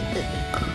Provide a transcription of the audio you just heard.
ったっ。